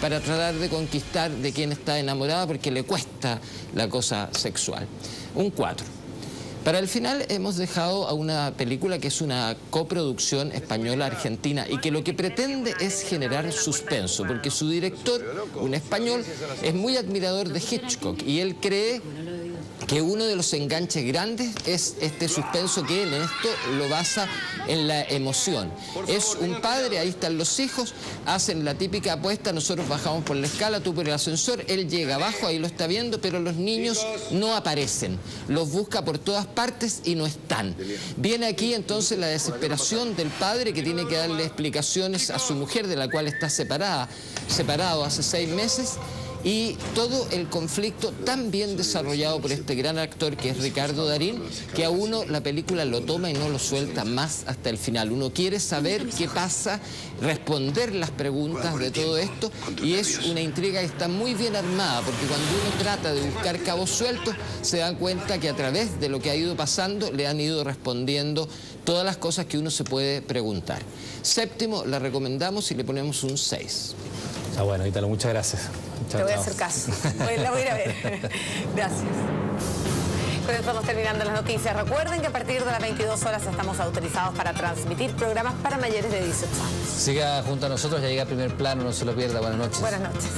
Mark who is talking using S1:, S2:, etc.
S1: para tratar de conquistar de quien está enamorada porque le cuesta la cosa sexual. Un 4. Para el final hemos dejado a una película que es una coproducción española-argentina y que lo que pretende es generar suspenso, porque su director, un español, es muy admirador de Hitchcock y él cree que uno de los enganches grandes es este suspenso que él en esto lo basa en la emoción. Es un padre, ahí están los hijos, hacen la típica apuesta, nosotros bajamos por la escala, tú por el ascensor, él llega abajo, ahí lo está viendo, pero los niños no aparecen. Los busca por todas partes y no están. Viene aquí entonces la desesperación del padre que tiene que darle explicaciones a su mujer, de la cual está separada, separado hace seis meses, y todo el conflicto tan bien desarrollado por este gran actor que es Ricardo Darín, que a uno la película lo toma y no lo suelta más hasta el final. Uno quiere saber qué pasa, responder las preguntas de todo esto y es una intriga que está muy bien armada porque cuando uno trata de buscar cabos sueltos se dan cuenta que a través de lo que ha ido pasando le han ido respondiendo todas las cosas que uno se puede preguntar. Séptimo, la recomendamos y le ponemos un 6.
S2: Está bueno, Ítalo, muchas gracias.
S3: Te voy a hacer caso. La voy a ir a ver. Gracias. Con esto estamos terminando las noticias. Recuerden que a partir de las 22 horas estamos autorizados para transmitir programas para mayores de 18 años.
S2: Siga junto a nosotros, ya llega a primer plano, no se lo pierda. Buenas noches.
S3: Buenas noches.